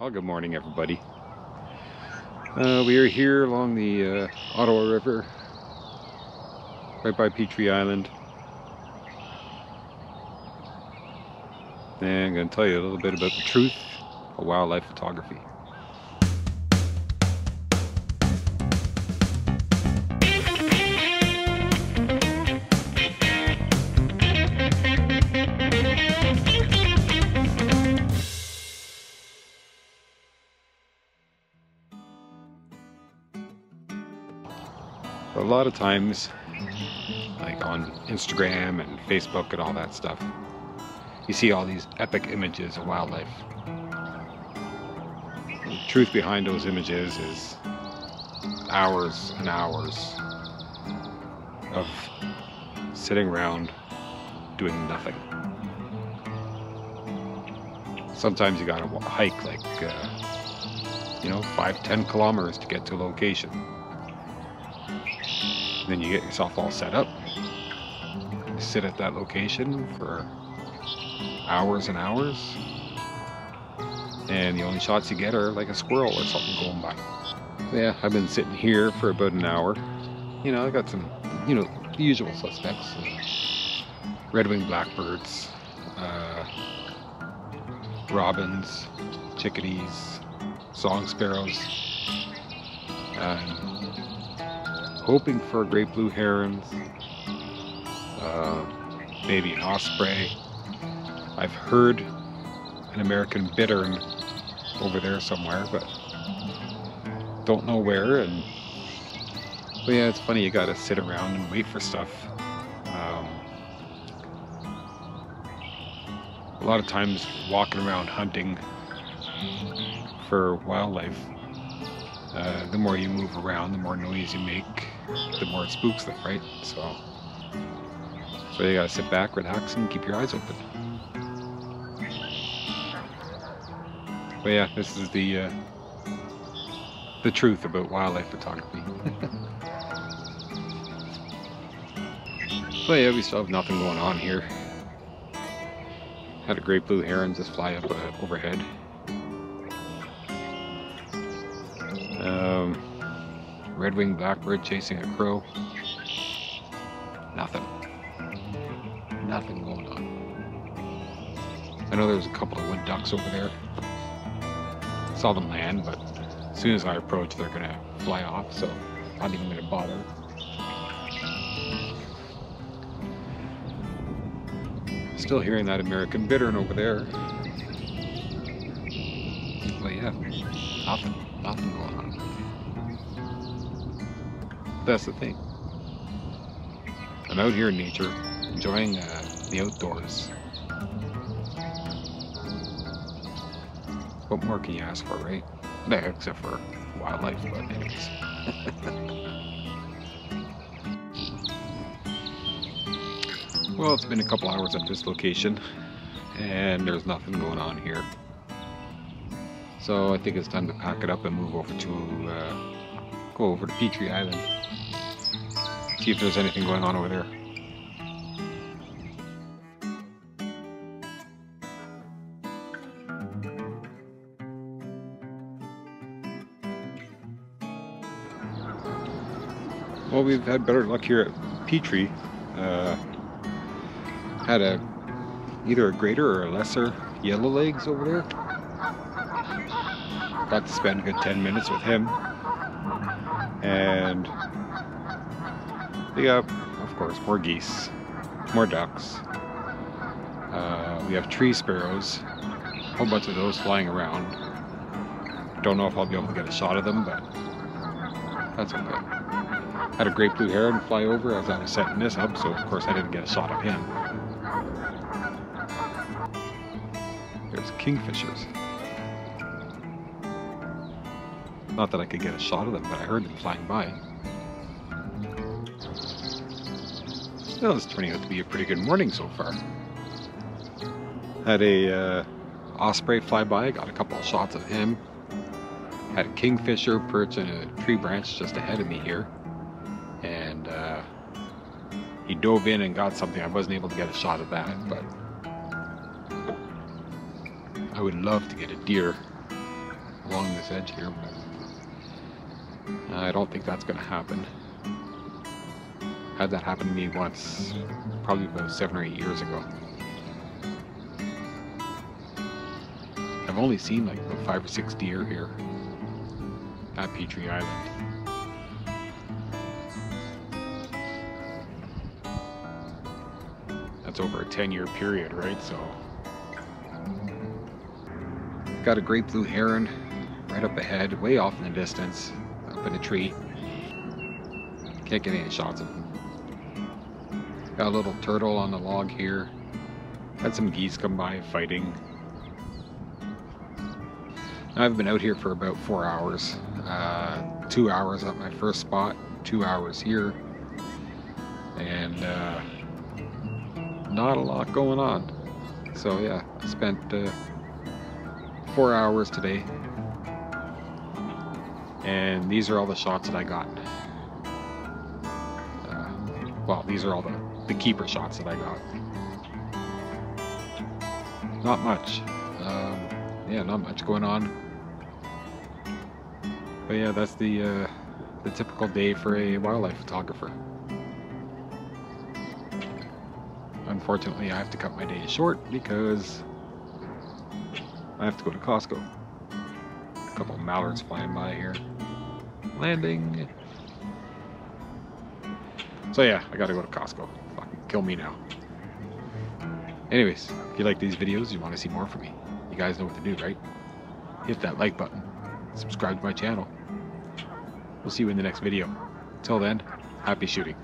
Well, good morning, everybody. Uh, we are here along the uh, Ottawa River, right by Petrie Island. And I'm going to tell you a little bit about the truth of wildlife photography. A lot of times, like on Instagram and Facebook and all that stuff, you see all these epic images of wildlife. The truth behind those images is hours and hours of sitting around doing nothing. Sometimes you gotta hike like, uh, you know, five, ten kilometers to get to a location. Then you get yourself all set up. You sit at that location for hours and hours. And the only shots you get are like a squirrel or something going by. Yeah, I've been sitting here for about an hour. You know, I got some, you know, the usual suspects. Uh, red-winged blackbirds, uh, robins, chickadees, song sparrows, hoping for a great blue herons, uh, maybe an osprey. I've heard an American bittern over there somewhere, but don't know where. And but yeah, it's funny. You got to sit around and wait for stuff. Um, a lot of times, walking around hunting for wildlife, uh, the more you move around, the more noise you make, the more it spooks them, right? So, so you gotta sit back, relax, and keep your eyes open. But yeah, this is the uh, the truth about wildlife photography. but yeah, we still have nothing going on here. Had a great blue heron just fly up uh, overhead. Um, red-winged blackbird chasing a crow. Nothing. Nothing going on. I know there's a couple of wood ducks over there. Saw them land, but as soon as I approach, they're gonna fly off, so not even gonna bother. Still hearing that American bittern over there. But yeah, nothing, That's the thing. I'm out here in nature, enjoying uh, the outdoors. What more can you ask for, right? Except for wildlife, but anyways. well, it's been a couple hours at this location, and there's nothing going on here. So I think it's time to pack it up and move over to, uh, go over to Petrie Island see if there's anything going on over there. Well, we've had better luck here at Petrie. Uh, had a either a greater or a lesser yellow legs over there. Got to spend a good 10 minutes with him. And we got, of course, more geese, more ducks. Uh, we have tree sparrows, a whole bunch of those flying around. Don't know if I'll be able to get a shot of them, but that's okay. Had a great blue heron fly over as I was setting this up, so of course I didn't get a shot of him. There's kingfishers. Not that I could get a shot of them, but I heard them flying by. Well, it's turning out to be a pretty good morning so far. Had a uh, osprey fly by, got a couple of shots of him. Had a kingfisher perch in a tree branch just ahead of me here. And uh, he dove in and got something. I wasn't able to get a shot of that, but I would love to get a deer along this edge here, but Uh, I don't think that's going to happen. Had that happen to me once, probably about seven or eight years ago. I've only seen like about five or six deer here at Petrie Island. That's over a 10 year period, right? So, got a great blue heron right up ahead, way off in the distance, up in a tree. Can't get any shots of him. Got a little turtle on the log here. Had some geese come by fighting. I've been out here for about four hours. Uh, two hours at my first spot, two hours here. And uh, not a lot going on. So yeah, spent uh, four hours today. And these are all the shots that I got. Uh, well, these are all the, the keeper shots that I got. Not much. Um, yeah, not much going on. But yeah, that's the uh, the typical day for a wildlife photographer. Unfortunately, I have to cut my day short because I have to go to Costco. A couple mallards flying by here. Landing. So yeah, I gotta go to Costco. Fucking kill me now. Anyways, if you like these videos, you want to see more from me, you guys know what to do, right? Hit that like button. Subscribe to my channel. We'll see you in the next video. Till then, happy shooting.